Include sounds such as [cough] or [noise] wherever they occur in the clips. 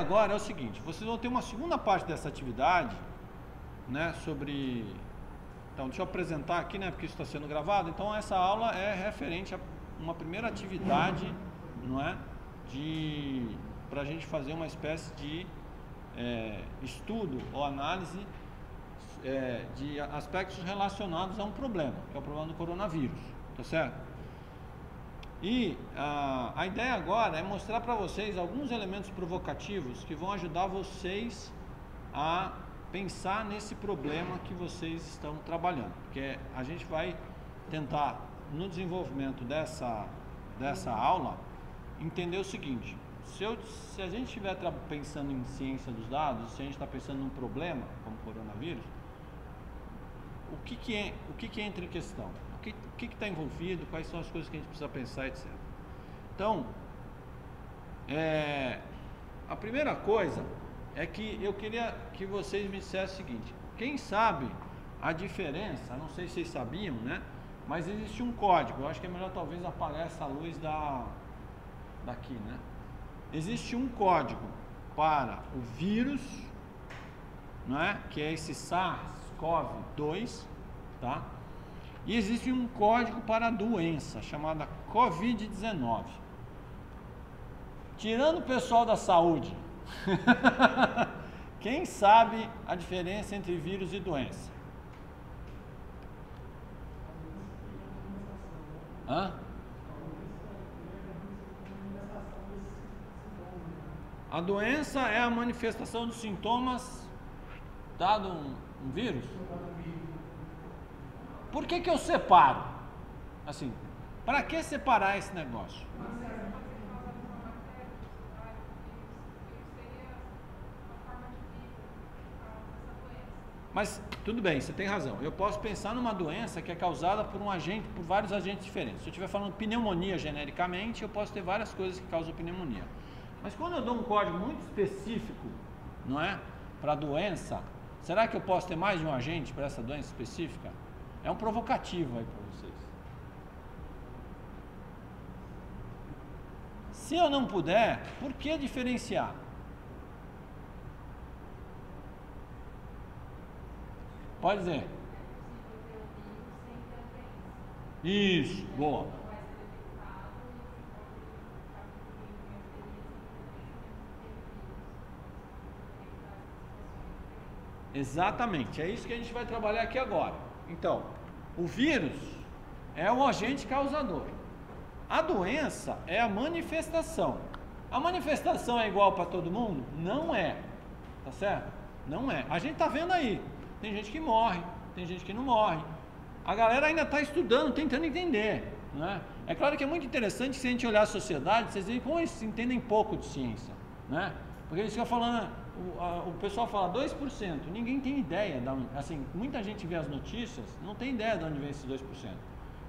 agora é o seguinte, vocês vão ter uma segunda parte dessa atividade, né, sobre... Então, deixa eu apresentar aqui, né, porque isso está sendo gravado. Então, essa aula é referente a uma primeira atividade, não é, de para a gente fazer uma espécie de é, estudo ou análise é, de aspectos relacionados a um problema, que é o problema do coronavírus, tá certo? E a, a ideia agora é mostrar para vocês alguns elementos provocativos que vão ajudar vocês a pensar nesse problema que vocês estão trabalhando, porque a gente vai tentar no desenvolvimento dessa, dessa aula entender o seguinte: se, eu, se a gente estiver pensando em ciência dos dados, se a gente está pensando num problema como coronavírus, o que, que, é, o que, que entra em questão? O que está envolvido? Quais são as coisas que a gente precisa pensar, etc. Então, é, a primeira coisa é que eu queria que vocês me dissessem o seguinte: quem sabe a diferença, não sei se vocês sabiam, né? Mas existe um código. Eu acho que é melhor talvez apareça a luz da daqui, né? Existe um código para o vírus, não é? Que é esse SARS-CoV-2, tá? E existe um código para a doença chamada COVID-19. Tirando o pessoal da saúde, [laughs] quem sabe a diferença entre vírus e doença? Hã? A doença é a manifestação dos sintomas dado um, um vírus. Por que, que eu separo? Assim, para que separar esse negócio? Mas tudo bem, você tem razão. Eu posso pensar numa doença que é causada por um agente, por vários agentes diferentes. Se eu estiver falando pneumonia genericamente, eu posso ter várias coisas que causam pneumonia. Mas quando eu dou um código muito específico, não é, para a doença, será que eu posso ter mais de um agente para essa doença específica? É um provocativo aí para vocês. Se eu não puder, por que diferenciar? Pode dizer. Isso, boa. Exatamente, é isso que a gente vai trabalhar aqui agora. Então, o vírus é o agente causador. A doença é a manifestação. A manifestação é igual para todo mundo? Não é. Tá certo? Não é. A gente tá vendo aí. Tem gente que morre, tem gente que não morre. A galera ainda está estudando, tentando entender. Né? É claro que é muito interessante se a gente olhar a sociedade, vocês veem como eles entendem pouco de ciência. Né? Porque eles ficam falando, o, a, o pessoal fala 2%, ninguém tem ideia, da, assim, muita gente vê as notícias, não tem ideia de onde vem esses 2%.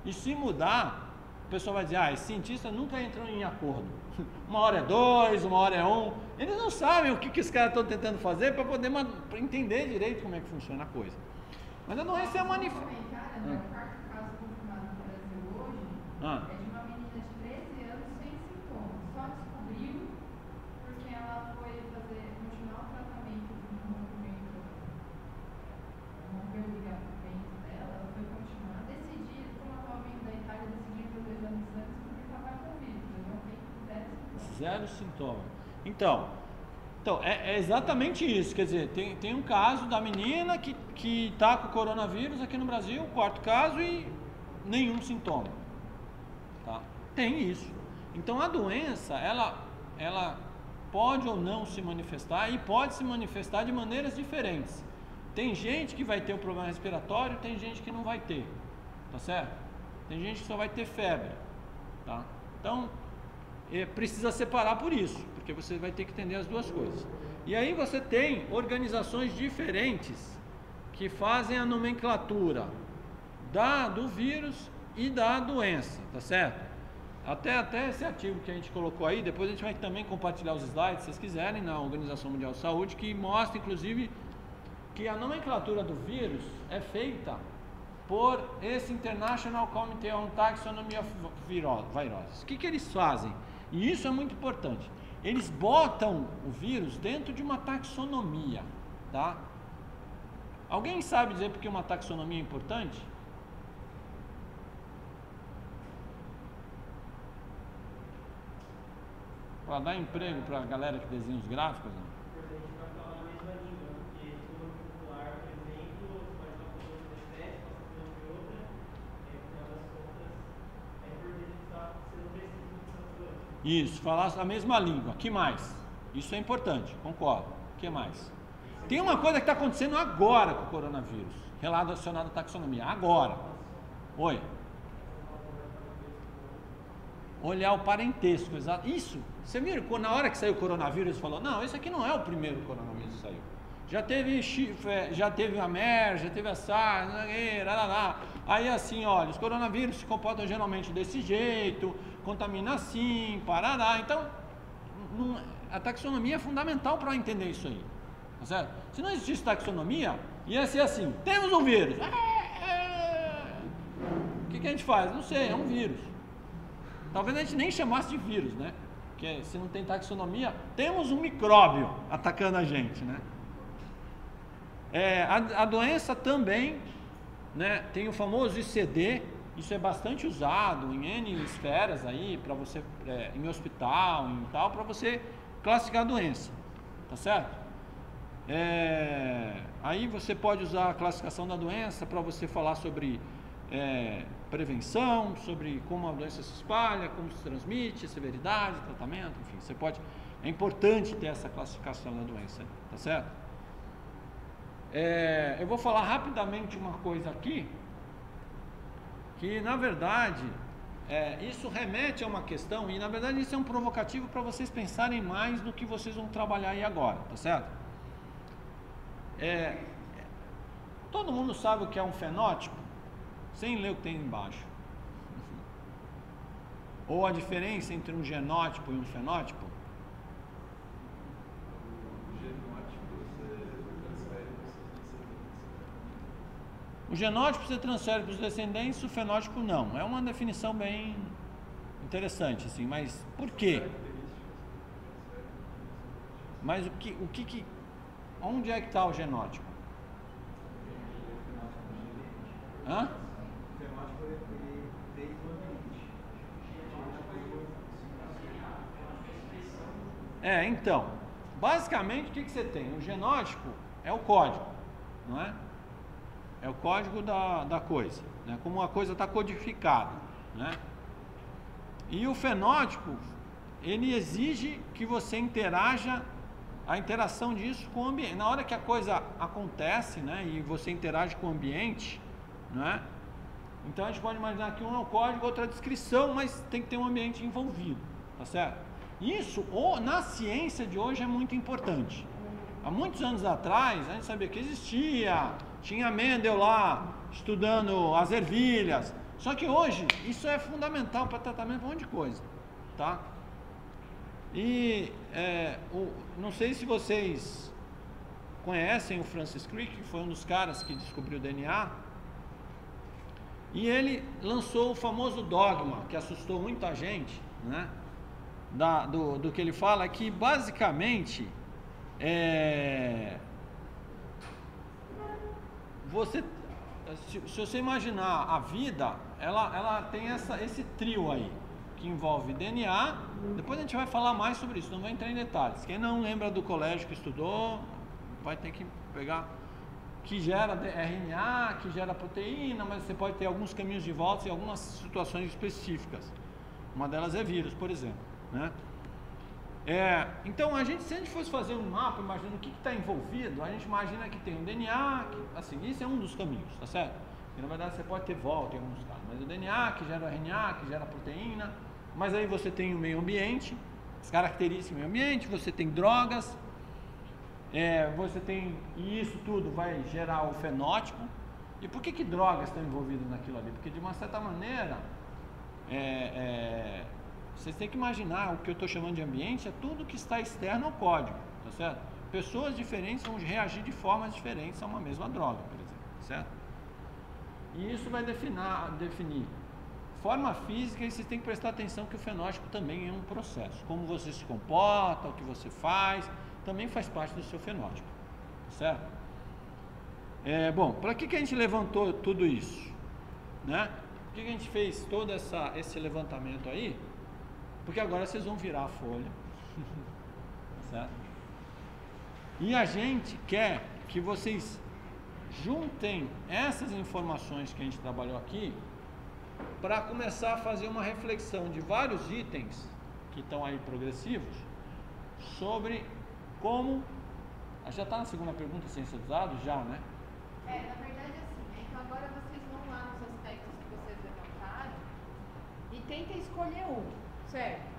E se mudar, o pessoal vai dizer, ah, esse cientista nunca entrou em acordo. [laughs] Uma hora é dois, uma hora é um. Eles não sabem o que, que os caras estão tentando fazer para poder pra entender direito como é que funciona a coisa. Mas a doença é manifestação. Hum. O quarto caso confirmado no Brasil hoje ah. é Zero sintoma. Então, então é, é, exatamente isso. Quer dizer, tem, tem um caso da menina que está com coronavírus aqui no Brasil, quarto caso, e nenhum sintoma. Tá? Tem isso. Então a doença, ela, ela pode ou não se manifestar e pode se manifestar de maneiras diferentes. Tem gente que vai ter o problema respiratório, tem gente que não vai ter. Tá certo? Tem gente que só vai ter febre. Tá? Então, é, precisa separar por isso, porque você vai ter que entender as duas coisas. E aí você tem organizações diferentes que fazem a nomenclatura da, do vírus e da doença, tá certo? Até, até esse artigo que a gente colocou aí, depois a gente vai também compartilhar os slides, se vocês quiserem, na Organização Mundial de Saúde, que mostra, inclusive, que a nomenclatura do vírus é feita por esse International Committee on Taxonomy of Viroses. O que, que eles fazem? E isso é muito importante. eles botam o vírus dentro de uma taxonomia, tá? Alguém sabe dizer porque uma taxonomia é importante? Para dar emprego para a galera que desenha os gráficos? Né? Isso, falar a mesma língua. que mais? Isso é importante, concordo. Que mais? Tem uma coisa que está acontecendo agora com o coronavírus, relacionado à taxonomia. Agora. Oi. Olhar o parentesco, exato. Isso. Você viu, na hora que saiu o coronavírus, falou: não, esse aqui não é o primeiro coronavírus que saiu. Já teve, já teve a MERS, já teve a SARS. Aí assim, olha, os coronavírus se comportam geralmente desse jeito, contamina assim, parará. Então, a taxonomia é fundamental para entender isso aí. Tá certo? Se não existisse taxonomia, ia ser assim: temos um vírus. É, é. O que, que a gente faz? Não sei, é um vírus. Talvez a gente nem chamasse de vírus, né? Porque se não tem taxonomia, temos um micróbio atacando a gente, né? É, a, a doença também né, tem o famoso ICD, isso é bastante usado em N esferas aí, para você, é, em hospital, em tal, para você classificar a doença, tá certo? É, aí você pode usar a classificação da doença para você falar sobre é, prevenção, sobre como a doença se espalha, como se transmite, severidade, tratamento, enfim, você pode, é importante ter essa classificação da doença, tá certo? É, eu vou falar rapidamente uma coisa aqui, que na verdade é, isso remete a uma questão e na verdade isso é um provocativo para vocês pensarem mais no que vocês vão trabalhar aí agora, tá certo? É, todo mundo sabe o que é um fenótipo, sem ler o que tem embaixo. [laughs] Ou a diferença entre um genótipo e um fenótipo? O genótipo você transfere para os descendentes, o fenótipo não. É uma definição bem interessante, assim, mas por quê? Mas o que, o que, que onde é que está o genótipo? Hã? É, então, basicamente o que, que você tem? O genótipo é o código, não é? É o código da, da coisa, né? como a coisa está codificada. Né? E o fenótipo, ele exige que você interaja, a interação disso com o ambiente. Na hora que a coisa acontece, né, e você interage com o ambiente, né, então a gente pode imaginar que um é o código, outro é a descrição, mas tem que ter um ambiente envolvido, tá certo? Isso, ou, na ciência de hoje, é muito importante. Há muitos anos atrás, a gente sabia que existia tinha Mendel lá estudando as ervilhas. Só que hoje isso é fundamental para tratamento de um monte de coisa, tá? E é, o, não sei se vocês conhecem o Francis Crick, que foi um dos caras que descobriu o DNA. E ele lançou o famoso dogma, que assustou muita gente, né? Da, do, do que ele fala, que basicamente é, você se, se, você imaginar a vida, ela, ela tem essa, esse trio aí, que envolve DNA, depois a gente vai falar mais sobre isso, não vou entrar em detalhes. Quem não lembra do colégio que estudou, vai ter que pegar que gera RNA, que gera proteína, mas você pode ter alguns caminhos de volta em algumas situações específicas. Uma delas é vírus, por exemplo, né? É, então, a gente, se a gente fosse fazer um mapa, imaginando o que está envolvido, a gente imagina que tem um DNA, que, assim, isso é um dos caminhos, tá certo? E, na verdade, você pode ter volta em alguns casos, mas o DNA que gera o RNA, que gera proteína, mas aí você tem o meio ambiente, as características do meio ambiente, você tem drogas, é, você tem, e isso tudo vai gerar o fenótipo. E por que, que drogas estão envolvidas naquilo ali? Porque, de uma certa maneira, é, é, vocês têm que imaginar, o que eu estou chamando de ambiente é tudo que está externo ao código, tá certo? Pessoas diferentes vão reagir de formas diferentes a uma mesma droga, por exemplo, certo? E isso vai definir, definir forma física e você tem que prestar atenção que o fenótipo também é um processo. Como você se comporta, o que você faz, também faz parte do seu fenótipo. Certo? É, bom, para que, que a gente levantou tudo isso? Né? Por que, que a gente fez todo essa, esse levantamento aí? Porque agora vocês vão virar a folha. [laughs] certo? E a gente quer que vocês juntem essas informações que a gente trabalhou aqui para começar a fazer uma reflexão de vários itens que estão aí progressivos sobre como. Já está na segunda pergunta, ciência dos dados? Já, né? É, na verdade assim, né? Então agora vocês vão